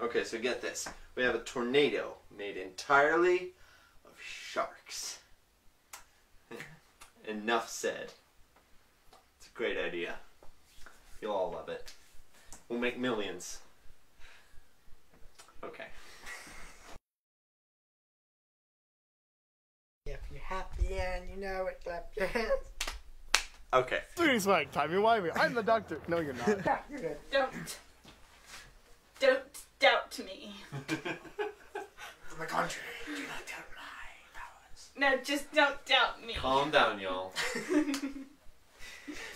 Okay, so get this. We have a tornado made entirely of sharks. Enough said. It's a great idea. You'll all love it. We'll make millions. Okay. If you're happy and you know it, clap your hands. Okay. Please, Mike, timey wimey. I'm the doctor. No, you're not. Yeah, you're good. Don't. Don't doubt me. On the contrary, do not doubt my powers. No, just don't doubt me. Calm down, y'all.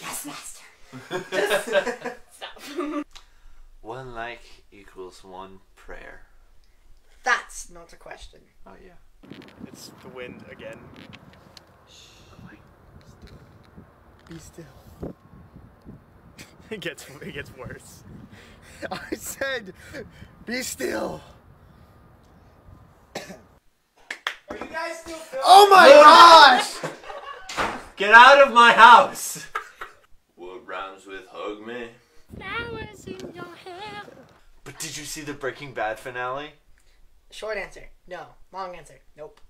Yes, master. Stop. one like equals one prayer. That's not a question. Oh yeah. It's the wind again. Shh. Be still. it gets it gets worse. I said, be still. Are you guys still filming? Oh my gosh! Get out of my house! What rhymes with hug me? Flowers in your hair. But did you see the Breaking Bad finale? Short answer, no. Long answer, nope.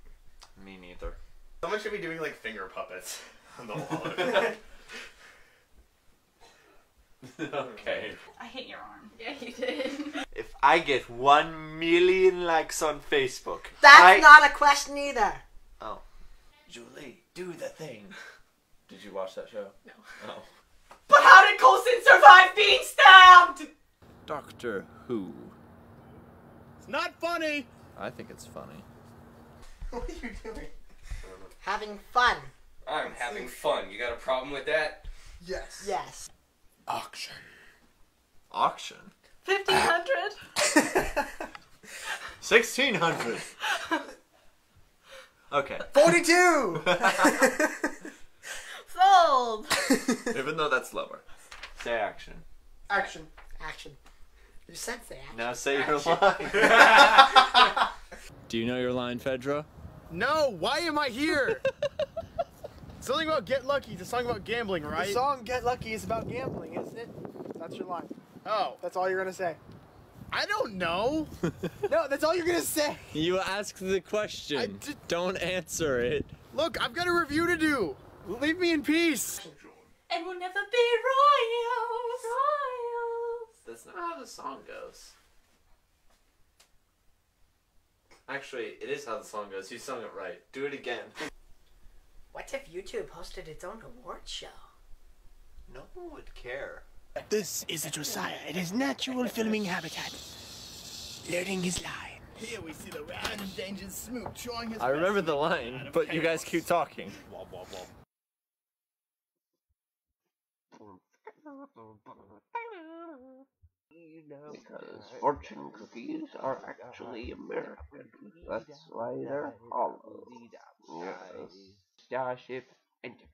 Me neither. Someone should be doing like finger puppets on the wall. okay. I hit your arm. Yeah, you did. If I get one million likes on Facebook, That's I... not a question either. Oh. Julie, do the thing. Did you watch that show? No. Oh. But how did Coulson survive being stabbed? Doctor Who. it's not funny. I think it's funny. What are you doing? Having fun. I'm having fun. You got a problem with that? Yes. Yes. Auction. Auction. 1500? 1600. Okay. 42! Sold! Even though that's lower. Say action. Action. Action. You said say action. Now say your line. Do you know your line, Fedra? No, why am I here? Something about Get Lucky. It's a song about gambling, right? The song Get Lucky is about gambling, isn't it? That's your line. Oh, That's all you're gonna say. I don't know. No, that's all you're gonna say. You ask the question. I Don't answer it. Look, I've got a review to do. Leave me in peace. and we'll never be royals. Royals. That's not how the song goes. Actually, it is how the song goes. You sung it right. Do it again. What if YouTube hosted its own award show? No one would care. This is a Josiah in his natural filming habitat. Learning his line. Here we see the round endangered smoot showing his I remember the line, but you guys keep talking. Because fortune cookies are actually American. That's why they're hollow. Yes. Starship Enterprise.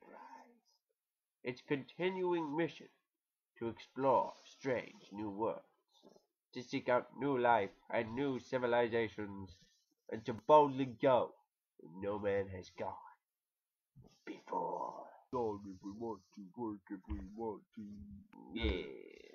Its continuing mission to explore strange new worlds, to seek out new life and new civilizations, and to boldly go where no man has gone before. if we want to, work if we want to. Yeah.